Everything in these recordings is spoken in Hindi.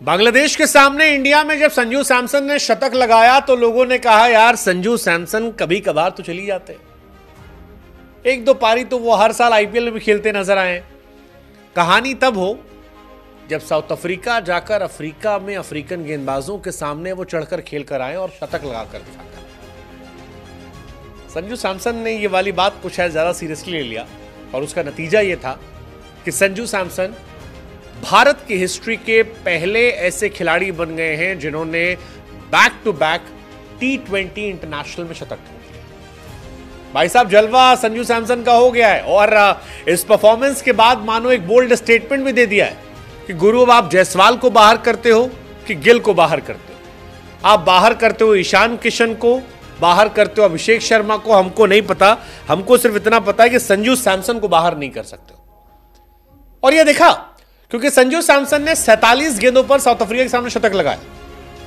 बांग्लादेश के सामने इंडिया में जब संजू सैमसन ने शतक लगाया तो लोगों ने कहा, यार, संजू सैमसन कभी कभार तो चली जाते एक दो पारी तो वो हर साल आईपीएल में खेलते नज़र आए कहानी तब हो, जब साउथ अफ्रीका जाकर अफ्रीका में अफ्रीकन गेंदबाजों के सामने वो चढ़कर खेल कर आए और शतक लगाकर दिखाकर संजू सैमसन ने ये वाली बात कुछ शायद ज़्यादा सीरियसली ले लिया। और उसका नतीजा ये था कि संजू सैमसन भारत की हिस्ट्री के पहले ऐसे खिलाड़ी बन गए हैं जिन्होंने back to back T twenty international में शतक भाई साहब, जलवा संजू सैमसन का हो गया है और इस परफॉर्मेंस के बाद मानो एक बोल्ड स्टेटमेंट भी दे दिया है कि गुरु, अब आप जायसवाल को बाहर करते हो कि गिल को बाहर करते हो? आप बाहर करते हो ईशान किशन को, बाहर करते हो अभिषेक शर्मा को, हमको नहीं पता। हमको सिर्फ़ इतना पता है कि संजू सैमसन को बाहर नहीं कर सकते और यह देखा क्योंकि संजू सैमसन ने सैतालीस गेंदों पर साउथ अफ्रीका के सामने शतक लगाया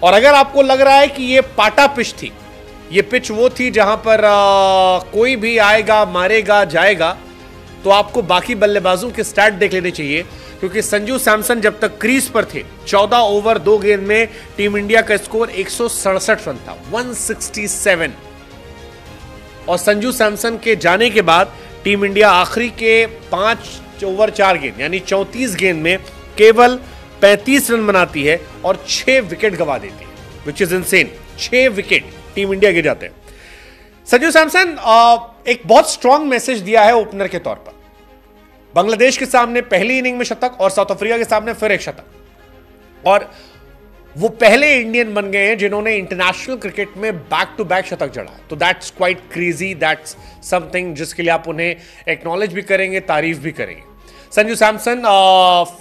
और अगर आपको लग रहा है कि यह पाटा पिच थी यह पिच वो थी जहाँ पर आ, कोई भी आएगा मारेगा जाएगा तो आपको बाकी बल्लेबाजों के स्टैट देख लेने चाहिए क्योंकि संजू सैमसन जब तक क्रीज पर थे 14 ओवर दो गेंद में टीम इंडिया का स्कोर एक सौ सड़सठ रन था 167 और संजू सैमसन के जाने के बाद टीम इंडिया आखिरी के पाँच ओवर चार गेंद, यानी चौंतीस गेंद में केवल 35 रन बनाती है और छह विकेट गवा देती है विच इज़ इनसेन छह विकेट टीम इंडिया गिर जाते हैं। संजू सैमसन एक बहुत स्ट्रांग मैसेज दिया है ओपनर के तौर पर। बांग्लादेश के सामने पहली इनिंग में शतक और साउथ अफ्रीका के सामने फिर एक शतक। और वो पहले इंडियन बन गए हैं जिन्होंने इंटरनेशनल क्रिकेट में बैक टू बैक शतक जड़ा तो that's quite crazy that's something जिसके लिए आप उन्हें एक्नॉलेज भी करेंगे, तारीफ़ भी करेंगे। संजू सैमसन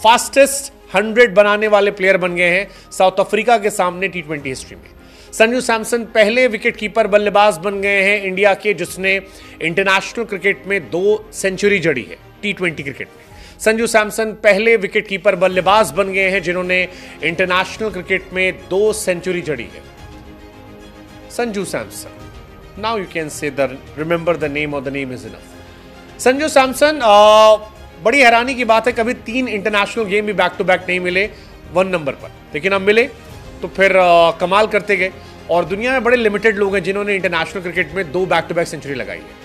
फास्टेस्ट हंड्रेड बनाने वाले प्लेयर बन गए हैं साउथ अफ्रीका के सामने टी ट्वेंटी हिस्ट्री में। संजू सैमसन पहले विकेट कीपर बल्लेबाज बन गए हैं इंडिया के, जिसने इंटरनेशनल क्रिकेट में दो सेंचुरी जड़ी है टी ट्वेंटी क्रिकेट में। संजू सैमसन पहले विकेट कीपर बल्लेबाज बन गए हैं जिन्होंने इंटरनेशनल क्रिकेट में दो सेंचुरी जड़ी है। Sanju Samson. Now you can say the remember the name of the name is enough Sanju Samson बड़ी हैरानी की बात है कभी तीन इंटरनेशनल गेम भी बैक टू बैक नहीं मिले वन नंबर पर। लेकिन अब मिले तो फिर आ, कमाल करते गए। और दुनिया में बड़े लिमिटेड लोग हैं जिन्होंने इंटरनेशनल क्रिकेट में दो बैक टू बैक सेंचुरी लगाई है।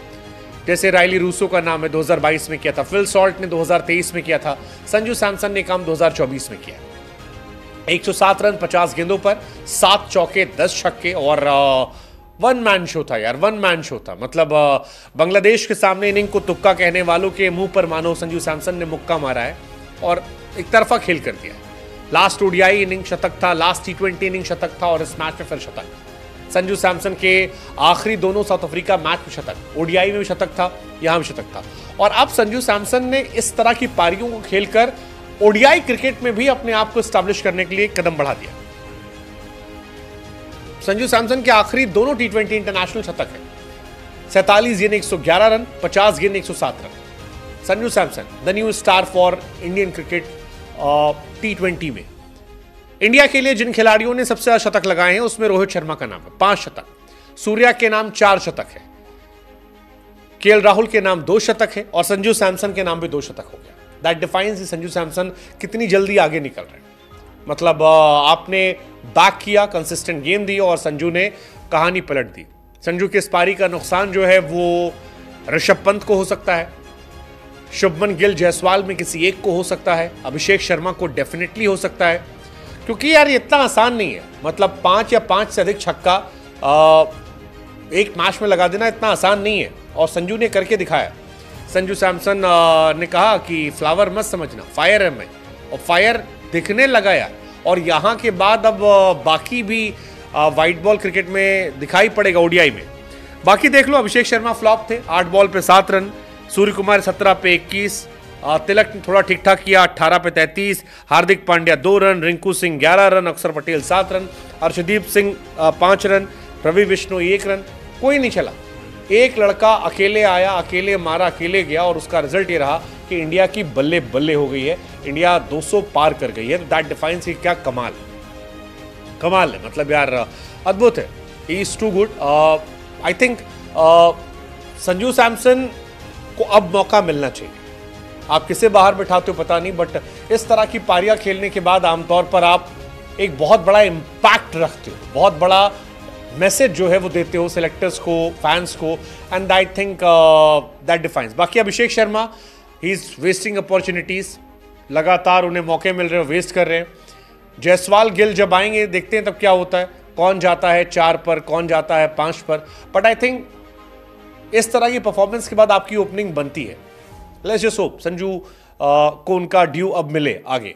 जैसे रायली रूसो का नाम है 2022 में किया था। फिल सॉल्ट ने 2023 में किया था। संजू सैमसन ने काम 2024 में किया। 107 रन 50 गेंदों पर, सात चौके 10 छक्के और वन मैन शो था यार वन मैन शो था। मतलब बांग्लादेश के सामने इनिंग को तुक्का कहने वालों के मुँह पर मानो संजू सैमसन ने मुक्का मारा है और एक तरफा खेल कर दिया लास्ट ओडियाई इनिंग शतक था, लास्ट टी ट्वेंटी इनिंग शतक था और इस मैच में फिर शतक। संजू सैमसन के आखिरी दोनों साउथ अफ्रीका मैच में शतक, ओडीआई में भी शतक था, यहाँ भी शतक था। और अब संजू सैमसन ने इस तरह की पारियों को खेलकर ओडीआई क्रिकेट में भी अपने आप को स्टैब्लिश करने के लिए कदम बढ़ा दिया। संजू सैमसन के आखिरी दोनों टी ट्वेंटी इंटरनेशनल शतक है। सैतालीस गेंद 111 रन 50 गेंद 107 run. Sanju Samson the new star for Indian cricket T twenty में। इंडिया के लिए जिन खिलाड़ियों ने सबसे ज़्यादा शतक लगाए हैं, उसमें रोहित शर्मा का नाम है। पाँच शतक। सूर्या के नाम चार शतक है। के राहुल के नाम दो शतक है और संजू सैमसन के नाम भी दो शतक हो गया। दैट डिफाइंस संजू सैमसन कितनी जल्दी आगे निकल रहे हैं। मतलब आपने बैक किया कंसिस्टेंट गेम दी और संजू ने कहानी पलट दी। संजू के इस पारी का नुकसान जो है, वो ऋषभ पंत को हो सकता है। शुभमन गिल जायसवाल में किसी एक को हो सकता है। अभिषेक शर्मा को डेफिनेटली हो सकता है। क्योंकि यार इतना आसान नहीं है। मतलब पाँच या पाँच से अधिक छक्का एक मैच में लगा देना इतना आसान नहीं है। और संजू ने करके दिखाया। संजू सैमसन ने कहा कि फ्लावर मत समझना फायर है मैं। और फायर दिखने लगा यार। और यहाँ के बाद अब बाकी भी वाइट बॉल क्रिकेट में दिखाई पड़ेगा ओडीआई में। बाकी देख लो, अभिषेक शर्मा फ्लॉप थे, आठ बॉल पे सात रन, सूर्य कुमार सत्रह पे इक्कीस तिलक ने थोड़ा ठीक ठाक किया, अट्ठारह पे तैंतीस, हार्दिक पांड्या दो रन, रिंकू सिंह ग्यारह रन अक्षर पटेल सात रन, अर्शदीप सिंह पाँच रन, रवि विष्णु एक रन, कोई नहीं चला। एक लड़का अकेले आया, अकेले मारा, अकेले गया और उसका रिज़ल्ट ये रहा कि इंडिया की बल्ले बल्ले हो गई है। इंडिया 200 पार कर गई है। दैट डिफाइंस क्या कमाल है। कमाल है मतलब यार, अद्भुत है। Is too good I think Sanju Samson को अब मौका मिलना चाहिए। आप किसे बाहर बिठाते हो पता नहीं बट इस तरह की पारियाँ खेलने के बाद आमतौर पर आप एक बहुत बड़ा इम्पैक्ट रखते हो। बहुत बड़ा मैसेज जो है वो देते हो सेलेक्टर्स को फैंस को and I think that defiance बाकी अभिषेक शर्मा ही इज़ वेस्टिंग अपॉर्चुनिटीज़ लगातार उन्हें मौके मिल रहे हैं वेस्ट कर रहे हैं। जयसवाल गिल जब आएँगे, देखते हैं तब क्या होता है। कौन जाता है चार पर, कौन जाता है पाँच पर। बट आई थिंक इस तरह की परफॉर्मेंस के बाद आपकी ओपनिंग बनती है। लेट्स जस्ट होप संजू को उनका ड्यू अब मिले आगे।